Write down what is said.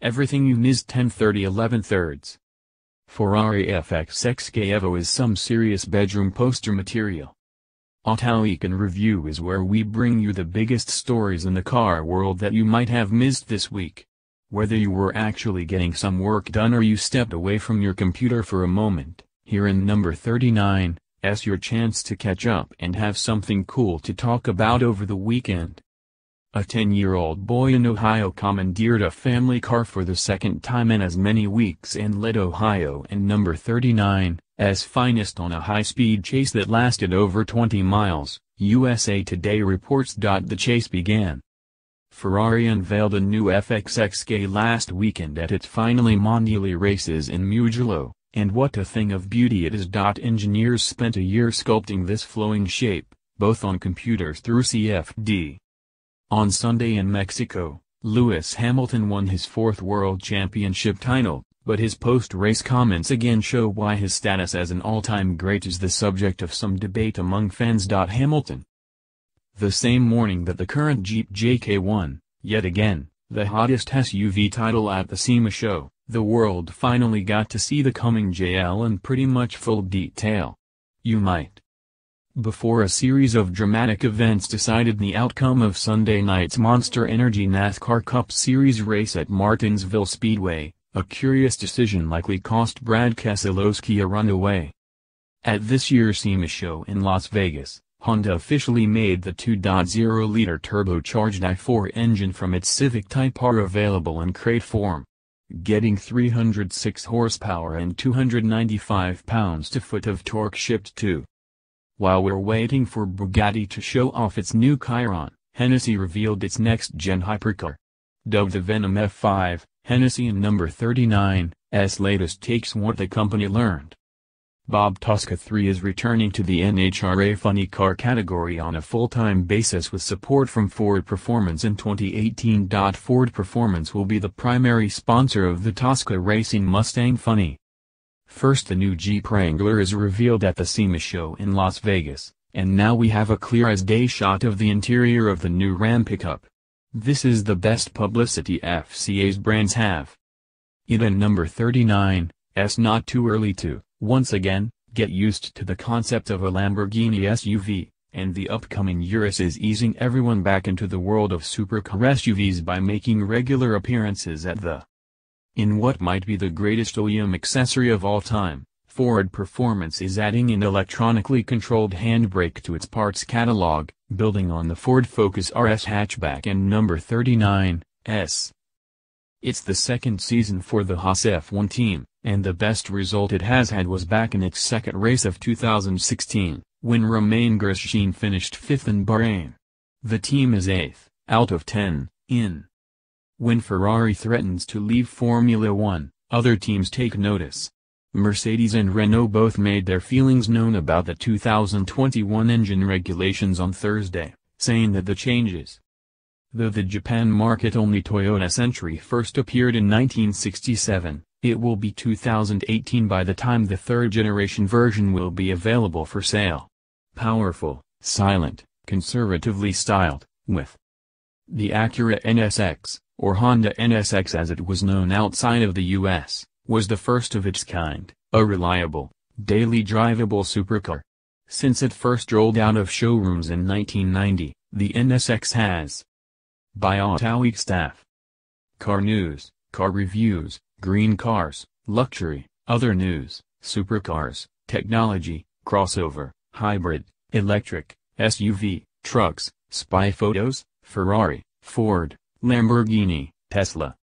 everything you missed 1030 11 thirds. Ferrari FXXK Evo is some serious bedroom poster material. Autoweek in Review is where we bring you the biggest stories in the car world that you might have missed this week. Whether you were actually getting some work done or you stepped away from your computer for a moment, here in number 39, s your chance to catch up and have something cool to talk about over the weekend. A 10-year-old boy in Ohio commandeered a family car for the second time in as many weeks and led Ohio and number 39, as finest on a high-speed chase that lasted over 20 miles, USA Today reports. The chase began. Ferrari unveiled a new FXXK last weekend at its Finali Mondiali races in Mugello, and what a thing of beauty it is. Engineers spent a year sculpting this flowing shape, both on computers through CFD. On Sunday in Mexico, Lewis Hamilton won his fourth World Championship title, but his post-race comments again show why his status as an all-time great is the subject of some debate among fans. Hamilton. The same morning that the current Jeep JK won, yet again, the hottest SUV title at the SEMA show, the world finally got to see the coming JL in pretty much full detail. You might before a series of dramatic events decided the outcome of Sunday night's Monster Energy NASCAR Cup Series race at Martinsville Speedway, a curious decision likely cost Brad Keselowski a runaway. At this year's SEMA show in Las Vegas, Honda officially made the 2.0-liter turbocharged i4 engine from its Civic Type R available in crate form, getting 306 horsepower and 295 pounds-to-foot of torque shipped to while we're waiting for Bugatti to show off its new Chiron, Hennessy revealed its next-gen hypercar. Dubbed the Venom F5, Hennessy in number 39, S latest takes what the company learned. Bob Tasca 3 is returning to the NHRA funny car category on a full-time basis with support from Ford Performance in 2018. Ford Performance will be the primary sponsor of the Tasca Racing Mustang Funny. First the new Jeep Wrangler is revealed at the SEMA show in Las Vegas, and now we have a clear-as-day shot of the interior of the new Ram pickup. This is the best publicity FCA's brands have. It and number 39, S not too early to, once again, get used to the concept of a Lamborghini SUV, and the upcoming Urus is easing everyone back into the world of supercar SUVs by making regular appearances at the in what might be the greatest OEM accessory of all time, Ford Performance is adding an electronically controlled handbrake to its parts catalog, building on the Ford Focus RS hatchback and number 39, S. It's the second season for the Haas F1 team, and the best result it has had was back in its second race of 2016, when Romain Grosjean finished fifth in Bahrain. The team is eighth, out of 10, in when Ferrari threatens to leave Formula One, other teams take notice. Mercedes and Renault both made their feelings known about the 2021 engine regulations on Thursday, saying that the changes. Though the Japan market-only Toyota Century first appeared in 1967, it will be 2018 by the time the third-generation version will be available for sale. Powerful, silent, conservatively styled, with the Acura NSX, or Honda NSX as it was known outside of the US, was the first of its kind, a reliable, daily drivable supercar. Since it first rolled out of showrooms in 1990, the NSX has by Autoweek staff. Car news, car reviews, green cars, luxury, other news, supercars, technology, crossover, hybrid, electric, SUV, trucks, spy photos, Ferrari, Ford, Lamborghini, Tesla,